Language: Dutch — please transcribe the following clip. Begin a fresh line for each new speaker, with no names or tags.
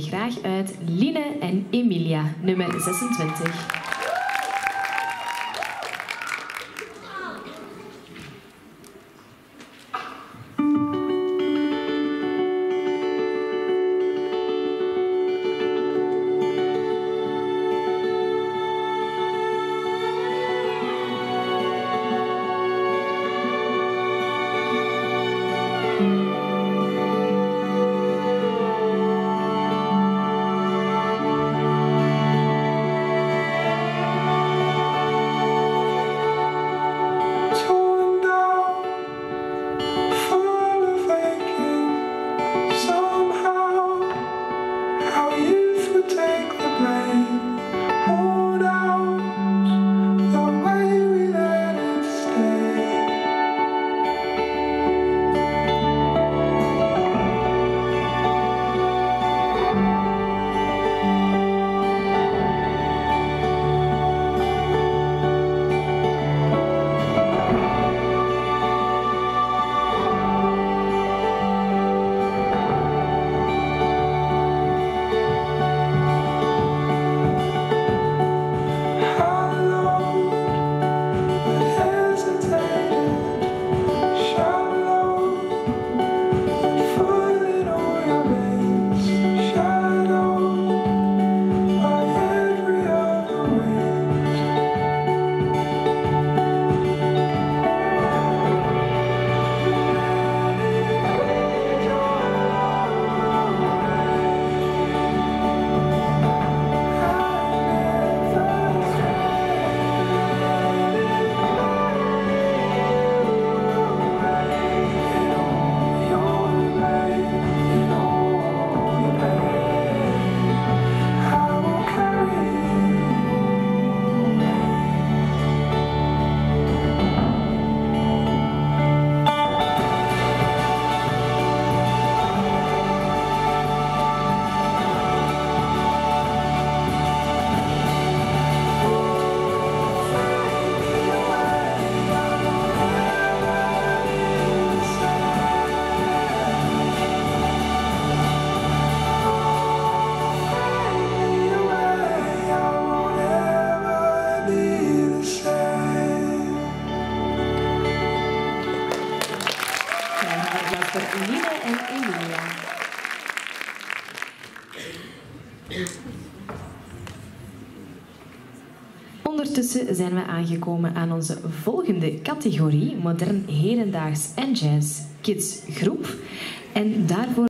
graag uit Line en Emilia, nummer 26. En Emilia. Ondertussen zijn we aangekomen aan onze volgende categorie, modern hedendaags en jazz kids groep. En daarvoor